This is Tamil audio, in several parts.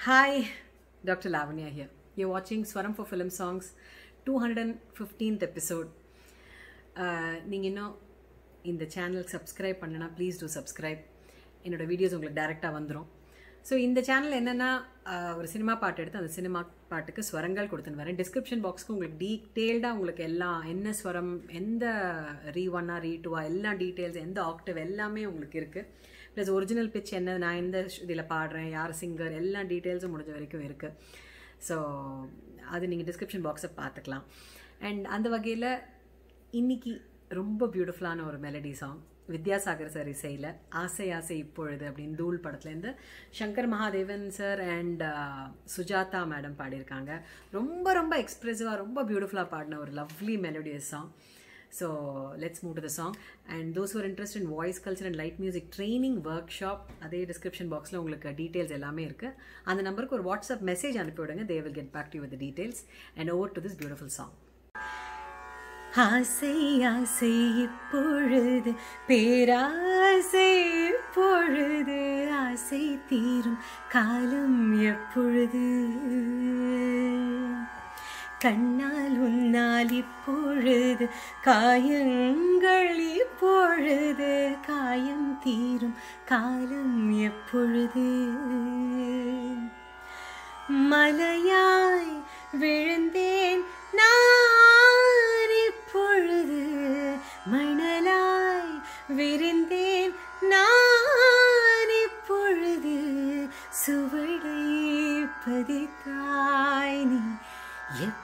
Hi, Dr. Lavanya here. You're watching Swaram for Film Songs 215th episode. Uh, நீங்கள் இன்னும் இந்த சேனலுக்கு சப்ஸ்கிரைப் பண்ணனா ப்ளீஸ் டூ சப்ஸ்கிரைப் என்னோட வீடியோஸ் உங்களுக்கு டைரெக்டாக வந்துடும் ஸோ இந்த சேனல் என்னென்னா ஒரு சினிமா பாட்டு எடுத்து அந்த சினிமா பாட்டுக்கு ஸ்வரங்கள் கொடுத்துன்னு வரேன் டிஸ்கிரிப்ஷன் பாக்ஸ்க்கு உங்களுக்கு டீட்டெயில்டாக உங்களுக்கு எல்லாம் என்ன ஸ்வரம் எந்த ரீ ஒன்னா ரீ டூவா எல்லா டீட்டெயில்ஸ் எந்த ஆக்டிவ் எல்லாமே உங்களுக்கு இருக்குது ப்ளஸ் ஒரிஜினல் பிச் என்ன நான் எந்த இதில் பாடுறேன். யார் சிங்கர் எல்லா டீட்டெயில்ஸும் முடிஞ்ச வரைக்கும் இருக்குது ஸோ அது நீங்கள் டிஸ்கிரிப்ஷன் பாக்ஸை பார்த்துக்கலாம் அண்ட் அந்த வகையில் இன்றைக்கி ரொம்ப பியூட்டிஃபுல்லான ஒரு மெலடி சாங் வித்யாசாகர் சார் இசையில் ஆசை ஆசை இப்பொழுது அப்படின்னு தூள் படத்துலேருந்து Shankar Mahadevan sir and uh, Sujatha madam பாடியிருக்காங்க. ரொம்ப ரொம்ப எக்ஸ்ப்ரெசிவாக ரொம்ப பியூட்டிஃபுல்லாக பாடின ஒரு lovely melodious song so let's move to the song and those ஒரு interest in voice culture and light music training workshop அதே டிஸ்கிரிப்ஷன் பாக்ஸில் உங்களுக்கு டீட்டெயில்ஸ் எல்லாமே இருக்குது அந்த நம்பருக்கு ஒரு வாட்ஸ்அப் மெசேஜ் அனுப்பிவிடுங்க they will get back to with details and over to this beautiful song Aasai Aasai இப்பொழுது பேராசை இப்பொழுது ஆசை தீரும் காலம் எப்பொழுது? கண்ணால் உன்னால் இப்பொழுது காயங்கள் இப்பொழுது காயம் தீரும் காலம் எப்பொழுது? மலையாய் விழுந்தேன் நான்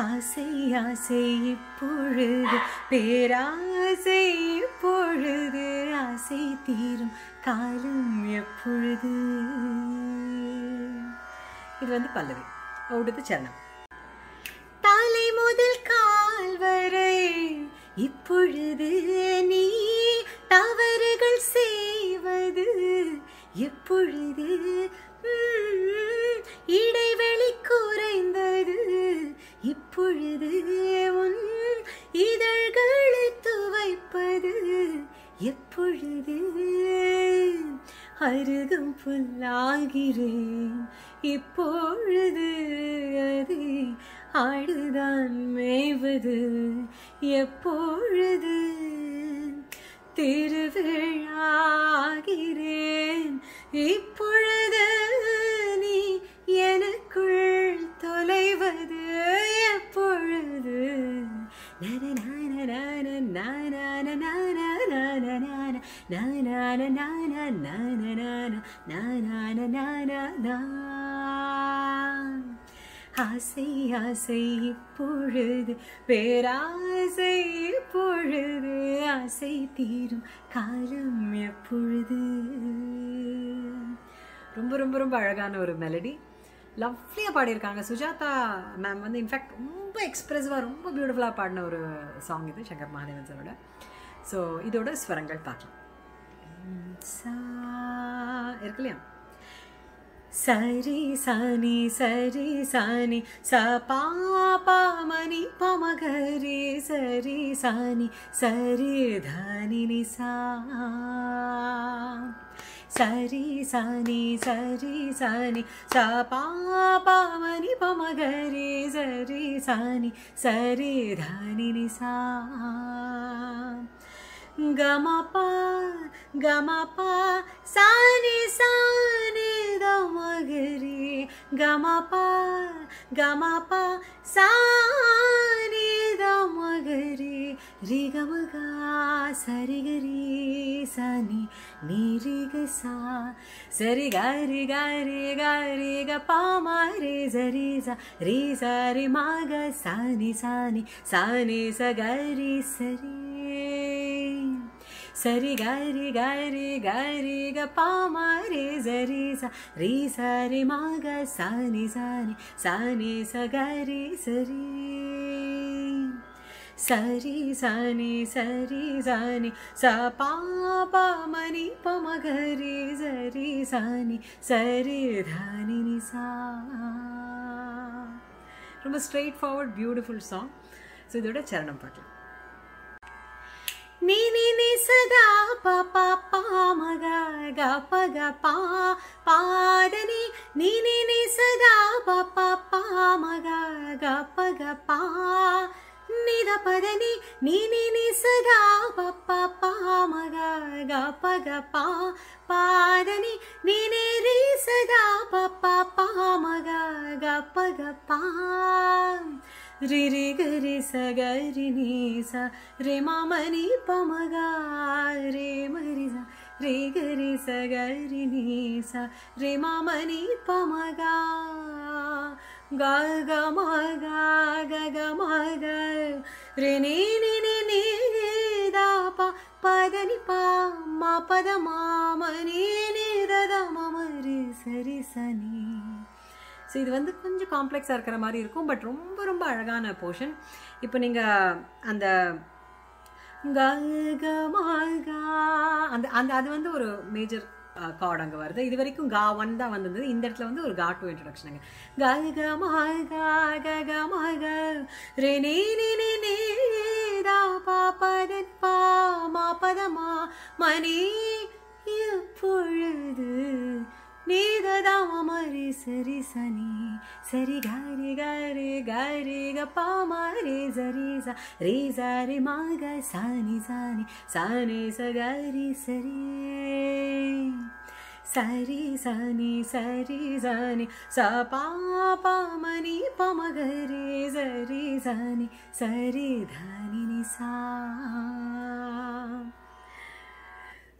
ஆசை ஆசை இப்பொழுது பேராசை இப்பொழுது ஆசை தீரும் காலம் எப்பொழுது? இது வந்து பல்லவி ஓடுது சரணம். தலை முதல் கால் வரை இப்பொழுது நீ தவறுகள் செய்வது எப்பொழுது இடை இப்பொழுது உன் இதழ்களை துவைப்பது எப்பொழுது? அருகம் புல்லாகிறேன். இப்பொழுது அது ஆடுதான் மேய்வது. எப்பொழுது? திருவிழாகிறேன். இப்பொழுது ஆசை ஆசை இப்பொழுது பேராசை இப்பொழுது ஆசை தீரும் காலம் எப்பொழுது ரொம்ப ரொம்ப ரொம்ப அழகான ஒரு மெலடி லவ்லியாக பாடியிருக்காங்க சுஜாதா மேம் வந்து இன்ஃபேக்ட் ரொம்ப எக்ஸ்ப்ரெசிவாக ரொம்ப பியூட்டிஃபுல்லாக பாடின ஒரு சாங் இது சங்கர் மகாதேவன் சாரோட ஸோ இதோட ஸ்வரங்கள் பார்க்கலாம் சா இருக்கு இல்லையா சரி சாணி சரி சாணி ச பாபா மணி பமகரி சரி சாணி சரி தானி நிசா சரி சாணி சரி சாணி ச பாபா மணி பமகரி சரி சாணி சரி தானி ಗಮಪ ಸಾನಿ ಸಾನಿ ದಮಗರಿ ಗಮಪ ಗಮಪ ಸಾನಿ ದಮಗರಿ ರಿ ಗಮಗ ಸರಿಗರಿ ಸಾನಿ ನೀರಿಗ ಸಾ ಸರಿ ಗಾರಿ ಗಾರಿ ಗಾರಿ ಗ ಪಾಮ ರೇ ಜರಿ ಸ ರೀ ಸರಿ ಮಾಗ ಸಾನಿ ಸಾನಿ ಸಾನಿ ಸ ಗರಿ ಸರಿ சரி கரி கரி கரி க பாமாரி சரி ச ரீ சரி மாக சாணி சாணி ச கரி சரி சரி சனி சரி சனி ச பா பா மணி பமகரி சரி சனி சரி தானி நி. சா ரொம்ப straight forward beautiful song so இதோட சரணம் பார்க்கலாம் நீ நீ நீ சதா ப ப பா மக க ப க பா பாதனி நீ நீ நீ சதா ப ப பா மக க ப க பா நித பதனி நீ நீ நீ சதா ப ப பா மக க ப க பா பாதனி நீ நீ ரீ சதா ப ப रि गी स गरिनिसा रेमा मनि पमग रे मरिसा रि गी स गरि नि रेमानि पमगा ग म गा गीनि नि पदमा मनि निदमारि सरि सनि ஸோ இது வந்து கொஞ்சம் காம்ப்ளெக்ஸாக இருக்கிற மாதிரி இருக்கும் பட் ரொம்ப ரொம்ப அழகான போர்ஷன் இப்போ நீங்கள் அந்த க அந்த அந்த அது வந்து ஒரு மேஜர் கார்டு அங்கே வருது. இது வரைக்கும் கா ஒன் தான் வந்திருந்தது. இந்த இடத்துல வந்து ஒரு கா டூ இன்ட்ரடக்ஷனுங்க க க மா கா க க மா க ரே நே நீ நீ நீ தா பா பா மா பத மா மணி எப்பொழுது ी गा सी सरि गा मा रे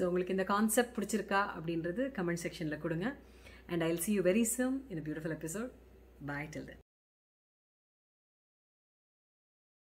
ஸோ உங்களுக்கு இந்த கான்செப்ட் பிடிச்சிருக்கா அப்படின்றது கமெண்ட் செக்ஷனில் கொடுங்க. And I see you very soon in beautiful episode bye till then